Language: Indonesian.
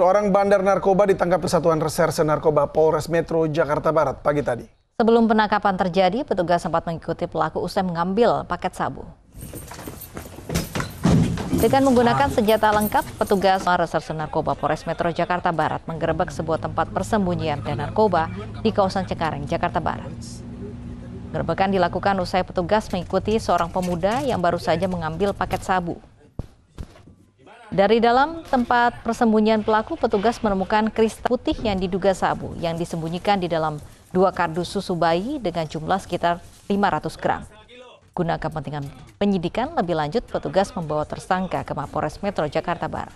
Seorang bandar narkoba ditangkap Kesatuan Reserse Narkoba Polres Metro Jakarta Barat pagi tadi. Sebelum penangkapan terjadi, petugas sempat mengikuti pelaku usai mengambil paket sabu. Dengan menggunakan senjata lengkap, petugas Reserse Narkoba Polres Metro Jakarta Barat menggerebek sebuah tempat persembunyian dan narkoba di kawasan Cengkareng, Jakarta Barat. Gerebekan dilakukan usai petugas mengikuti seorang pemuda yang baru saja mengambil paket sabu. Dari dalam tempat persembunyian pelaku, petugas menemukan kristal putih yang diduga sabu yang disembunyikan di dalam dua kardus susu bayi dengan jumlah sekitar 500 gram. Guna kepentingan penyidikan, lebih lanjut petugas membawa tersangka ke Mapores Metro Jakarta Barat.